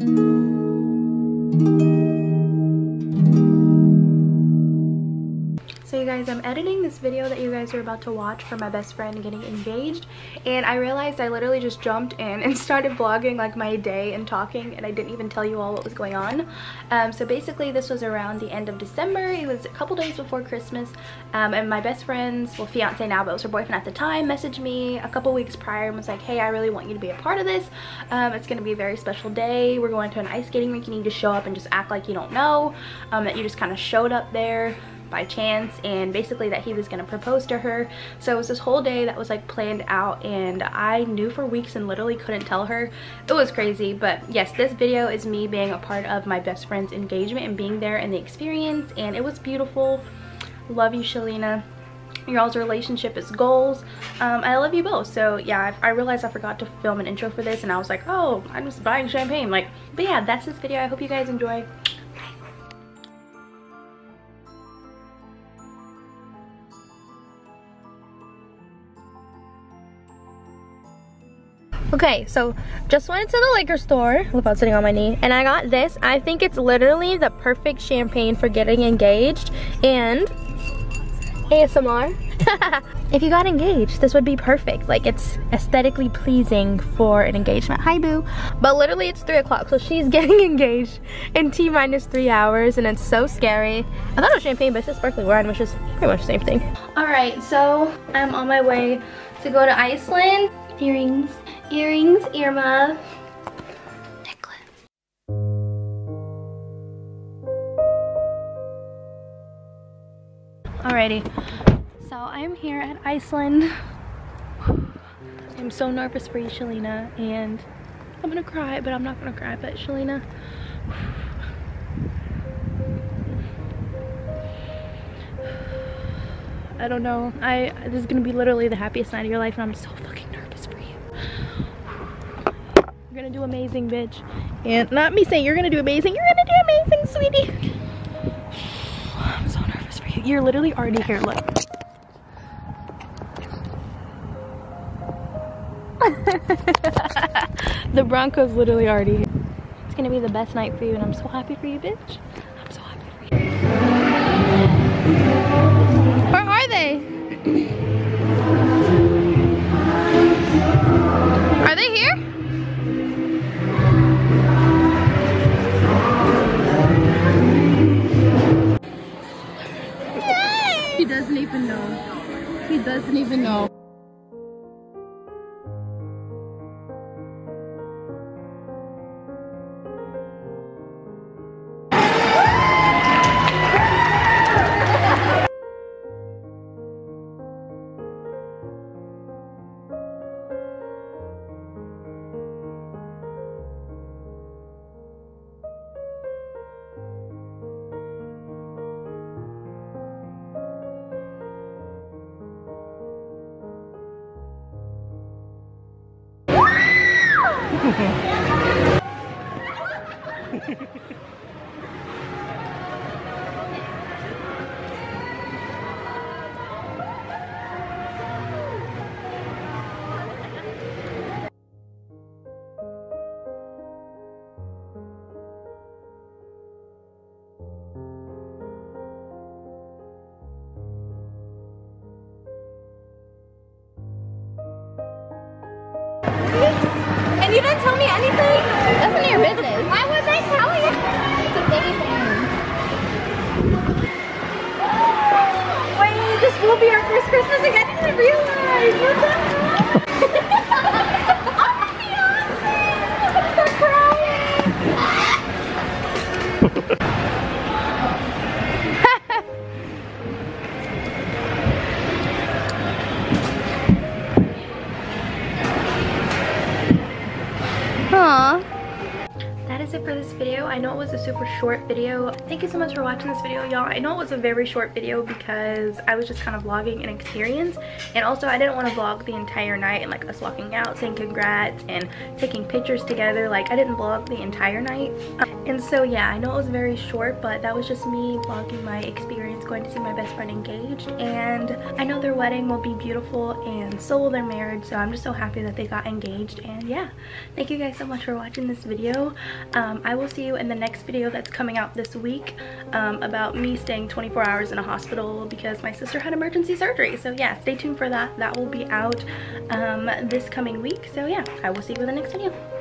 Thank you. So you guys, I'm editing this video that you guys are about to watch for my best friend getting engaged and I realized I literally just jumped in and started vlogging like my day and talking and I didn't even tell you all what was going on. Um, so basically this was around the end of December. It was a couple days before Christmas um, and my best friend's, well fiance now, but it was her boyfriend at the time, messaged me a couple weeks prior and was like, hey, I really want you to be a part of this. Um, it's going to be a very special day. We're going to an ice skating rink. You need to show up and just act like you don't know, um, that you just kind of showed up there by chance and basically that he was to propose to her. So it was this whole day that was like planned out and I knew for weeks and literally couldn't tell her. It was crazy but yes this video is me being a part of my best friend's engagement and being there in the experience and it was beautiful. Love you Shalina. Y'all's relationship is goals. Um, i love you both. So yeah I, I, realized i forgot to film an intro for this and i was like oh i'm just buying champagne. Like but yeah that's this video. I hope you guys enjoy Okay, so just went to the liquor store without sitting on my knee, and I got this. I think it's literally the perfect champagne for getting engaged, and ASMR. if you got engaged, this would be perfect. Like, it's aesthetically pleasing for an engagement. Hi, boo. But literally, it's 3 o'clock, so she's getting engaged in T-minus 3 hours, and it's so scary. I thought it was champagne, but it's just sparkling wine, which is pretty much the same thing. All right, so I'm on my way to go to Iceland. Earrings earrings, earmuffs, necklace. Alrighty, so I'm here at Iceland. I'm so nervous for you, Shalina, and I'm gonna cry, but I'm not gonna cry, but Shalina, I don't know. I this is gonna be literally the happiest night of your life, and I'm so fucking nervous for you gonna do amazing, bitch. And not me saying you're gonna do amazing, you're gonna do amazing, sweetie. I'm so nervous for you. You're literally already here, look. the Bronco's literally already here. It's gonna be the best night for you and I'm so happy for you, bitch. I'm so happy for you. Where are they? Even know. And you didn't tell me anything? That's none of your business. Why would I tell you? It's a baby thing. Wait, this will be our first Christmas again. I didn't realize. What the I know it was a super short video. Thank you so much for watching this video, y'all. I know it was a very short video because I was just kind of vlogging an experience. And also, I didn't want to vlog the entire night and like us walking out, saying congrats and taking pictures together. Like, I didn't vlog the entire night. And so, yeah, I know it was very short, but that was just me vlogging my experience going to see my best friend engaged. And I know their wedding will be beautiful and so will their marriage. So I'm just so happy that they got engaged. And yeah, thank you guys so much for watching this video. um, I will see you in the next video that's coming out this week um, about me staying 24 hours in a hospital because my sister had emergency surgery. So yeah, stay tuned for that. That will be out um, this coming week. So yeah, I will see you in the next video.